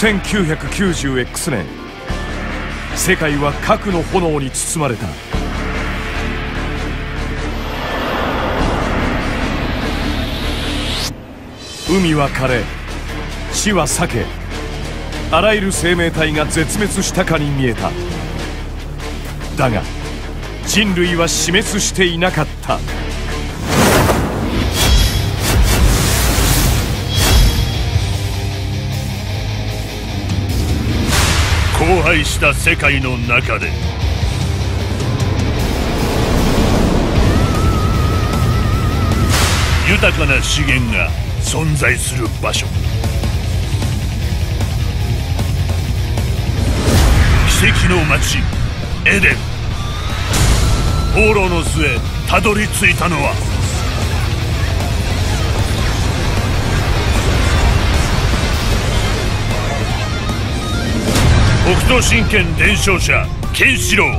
1990X 年。世界は核の炎に包まれた。海は枯れ地は裂けあらゆる生命体が絶滅したかに見えた。だが人類は死滅していなかった。荒廃した世界の中で。豊かな資源が存在する場所。奇跡の街エデン。放浪の末たどり着いたのは北斗神拳伝承者ケンシロウ。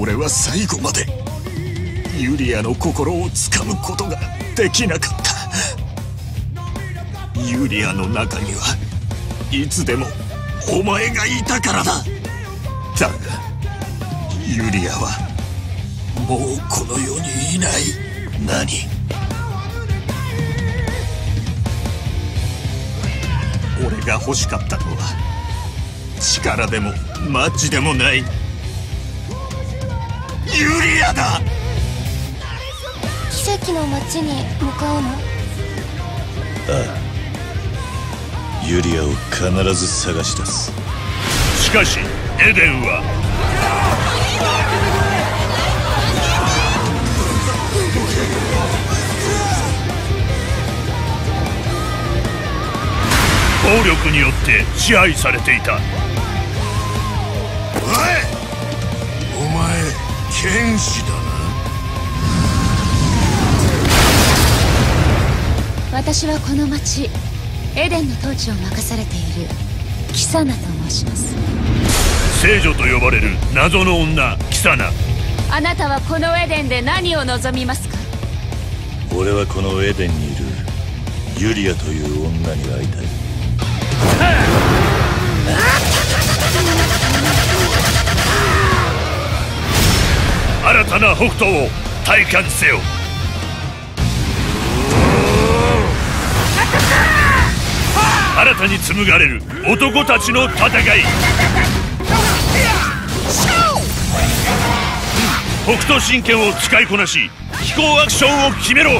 俺は最後までユリアの心をつかむことができなかった。ユリアの中にはいつでもお前がいたからだ。だがユリアはもうこの世にいない。何？俺が欲しかったのは力でもマッチでもない。ユリアだ！奇跡の街に向かうの？ああ。ユリアを必ず探し出す。しかしエデンは暴力によって支配されていた。おいお前剣士だな。私はこの町エデンの統治を任されているキサナと申します。聖女と呼ばれる謎の女キサナ。あなたはこのエデンで何を望みますか？俺はこのエデンにいるユリアという女に会いたい新たな北斗を体感せよ。新たに紡がれる男たちの戦い。北斗神拳を使いこなし飛行アクションを決めろ。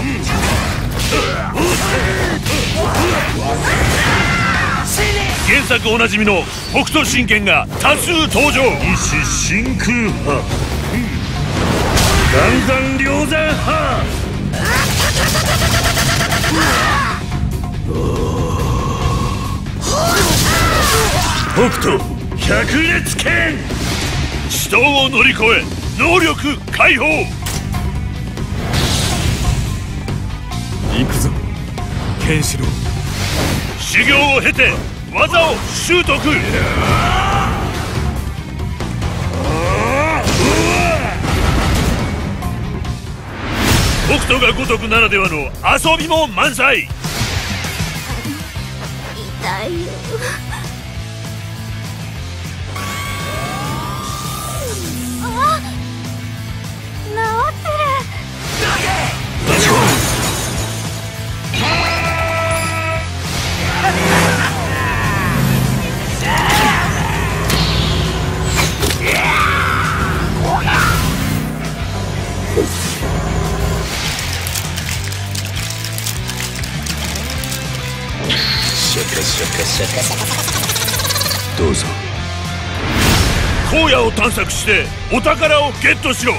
原作おなじみの北斗神拳が多数登場。意志真空派弾丸量山派北斗百裂拳。死闘を乗り越え能力解放。行くぞケンシロウ。修行を経て技を習得。北斗が如くならではの遊びも満載。痛いよ。どうぞ。荒野を探索してお宝をゲットしろ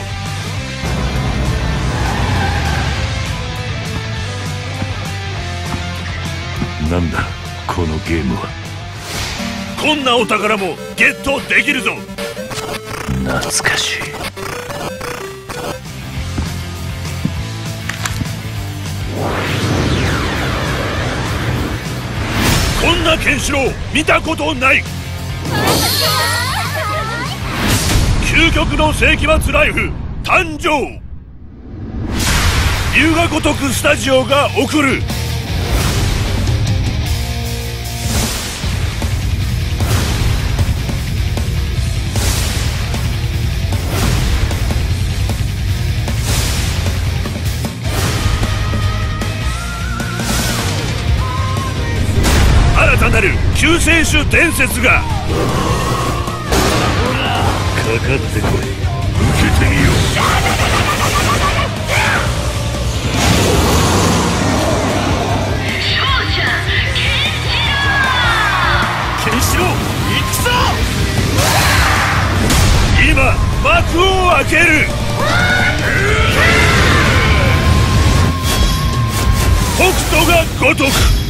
なんだこのゲームは？こんなお宝もゲットできるぞ。懐かしいケンシロウ見たことない。究極の世紀末ライフ。誕生。龍が如くスタジオが送る。救世主伝説が。かかってこい。受けてみよう。ケンシロウ行くぞ。今幕を開ける。北斗が如く